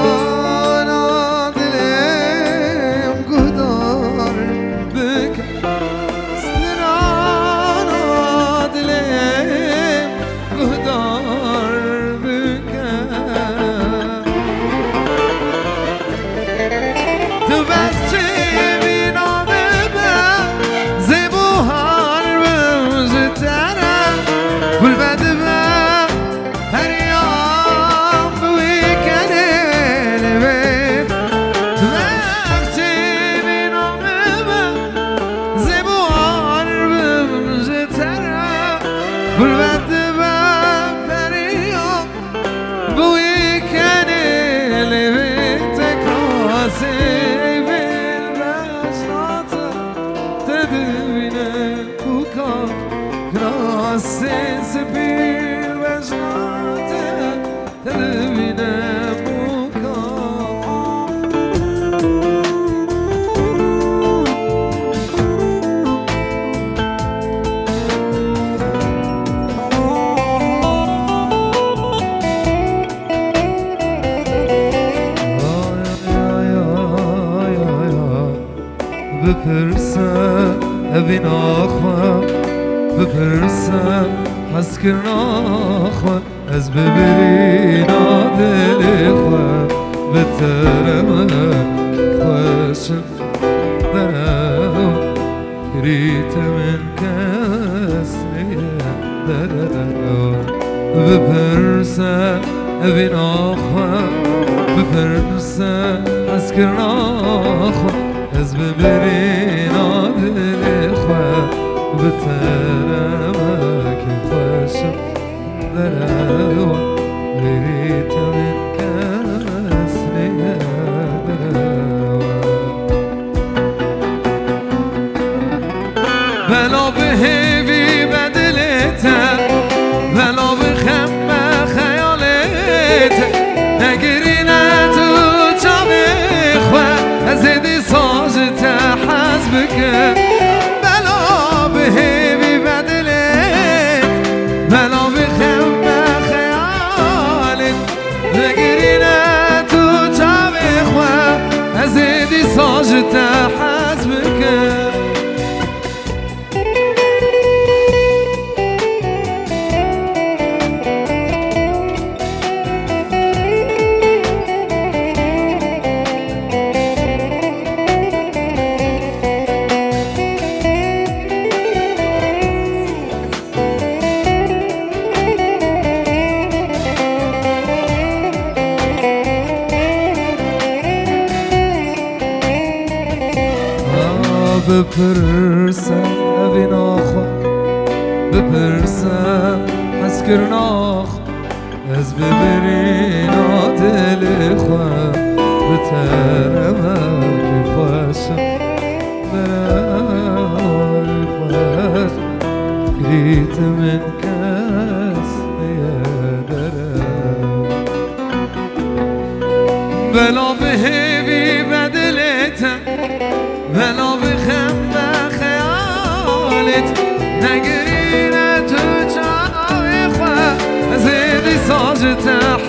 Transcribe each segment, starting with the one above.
heart. بپرسم اوین آخوام بپرسم حس کرنا آخوام از ببرین آدل به ترم خوشم دارم کریت من کس دارم بپرسم اوین آخوام بپرسم حس کرنا آخوام از ببرین آدل خواه ترمه. صاج تحت کرناخ از ببرین دل خواه به ترم که خوشم برم خوش خیت من کن. was a time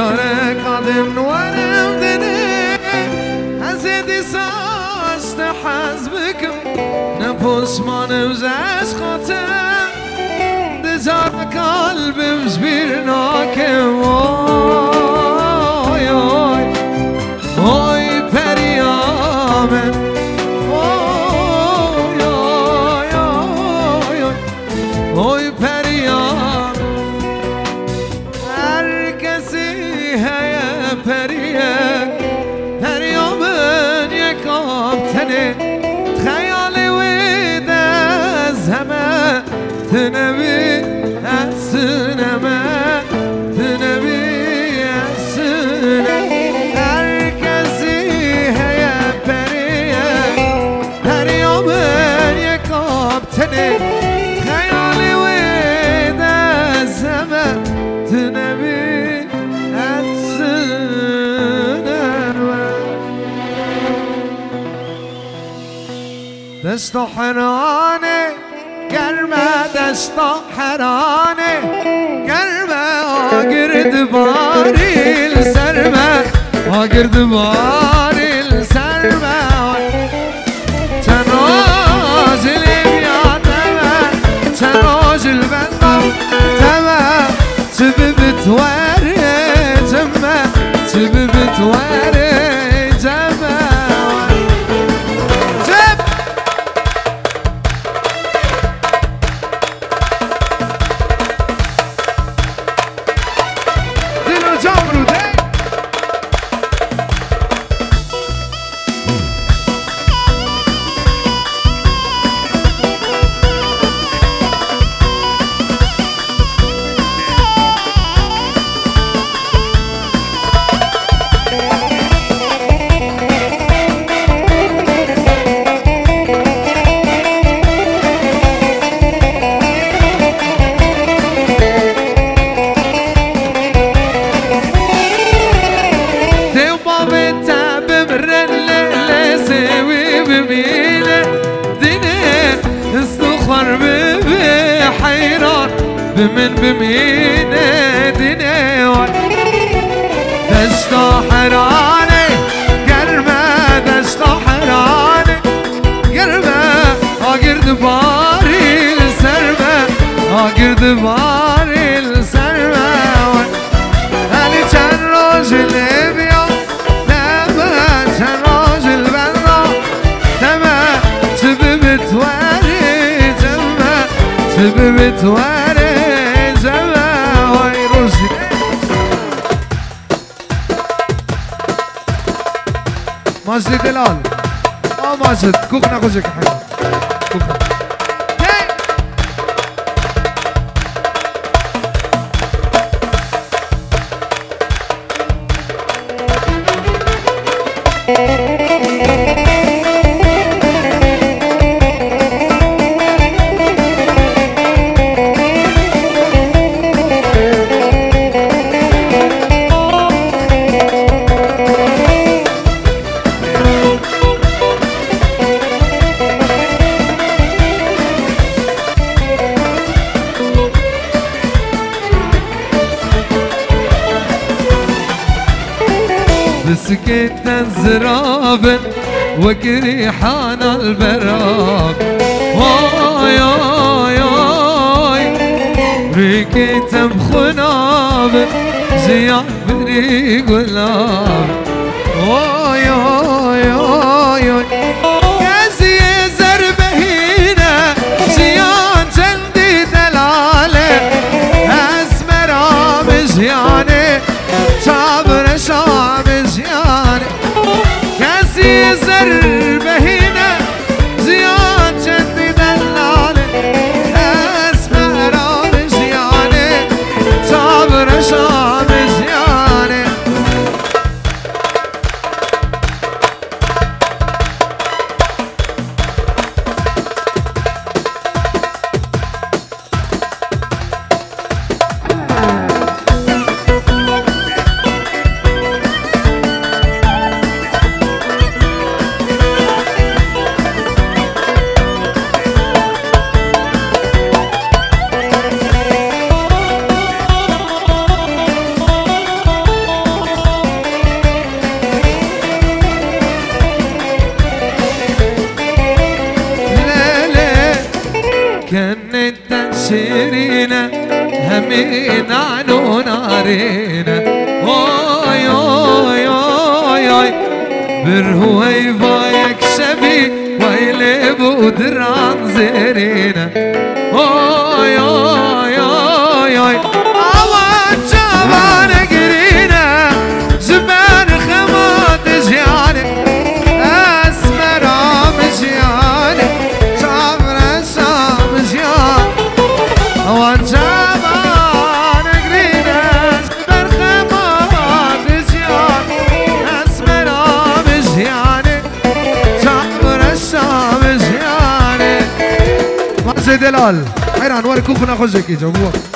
جاره کادن ورم دنه از ایدی ساشت حزب کن نه پشمانم زش ده جاره قلبم زبیر ناکم آبتنه خیال وید از همه تنبی از سنمه دست و حرانه گرمه دست و حرانه گرمه آگرد باری سرمه آگرد باری سرمه چند راجل بیادمه چند راجل بمن بمينه دينه دشتا حرانه گرمه دشتا حرانه گرمه آگرد باری سرمه آگرد باری سرمه علی چند راجل بیا دمه چند ماجد دلال آه ماجد كوخنا كوجك حلو وجريحان البراق هاي هاي هاي ريكيت بخناب زيان بري قلاب هاي بالهويبة يكشبي ويلب ودران زيرينا اوي اوي اوي اوي حال حیران وار کوکو نخوزه کی جواب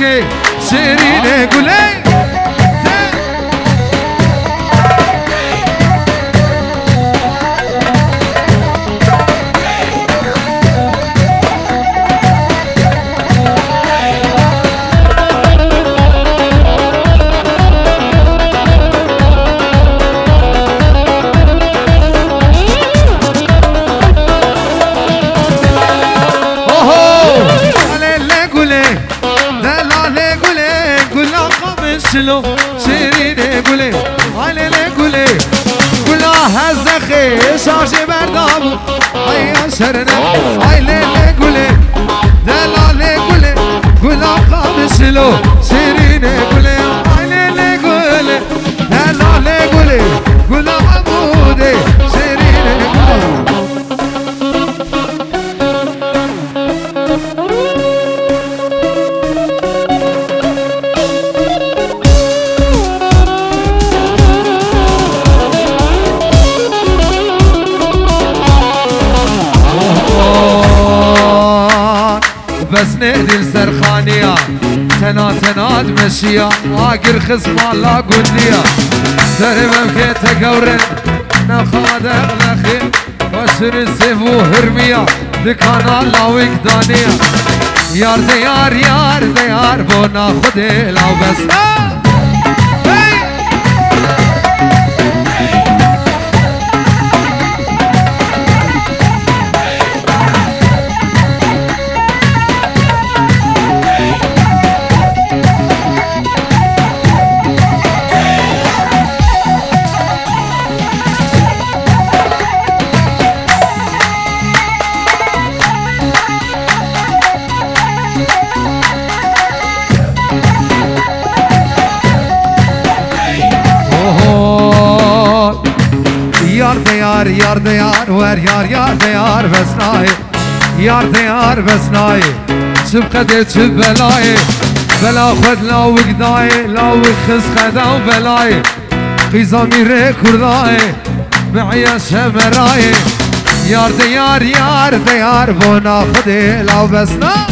حسکه شیرینه گله هزخه شاش بردامو آیا شرنه آلله گله دلاله گله گلا قام شلو شیرینه گله آلله گله دلاله گله گلا عبوده تنا تناد مشيا آقر خصم الله قديا سري تقورن نخاد اغلخي وشر السيفو هرميا دكان الله وقدانيا يار ديار يار ديار بونا خدي لو بس ver yar yar de yar vesnay yar de yar vesnay شب قدر شب بلاي بلا خد لا وقداي لا وخس خدا في ضمير كرداي معي شمراي يار de yar yar de yar بونا خدي لا بسنا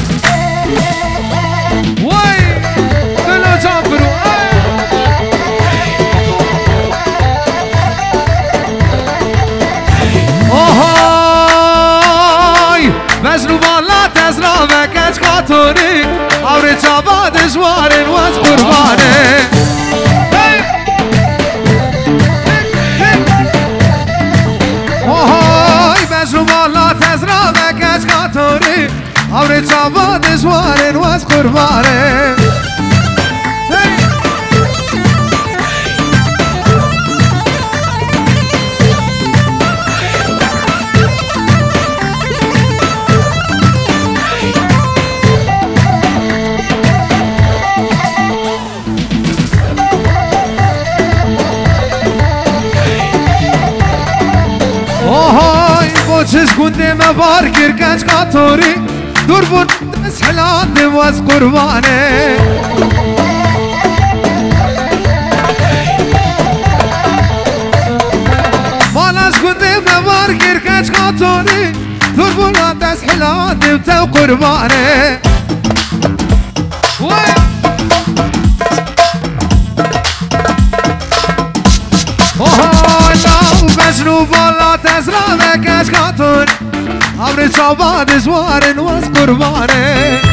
کچ کاتونی اور چابا دشوارن واز قربانه آهای مجنو بالا تزرا و کچ کاتونی اور چابا دشوارن گیر کچ کاتوری دور بود دست حلات واز قربانه مالاش گنده گیر کچ کاتوری دور بود دست حلات تو قربانه وای! مجنو بالا تزرع کش کاتون عمر شابان زوارن واز قربانه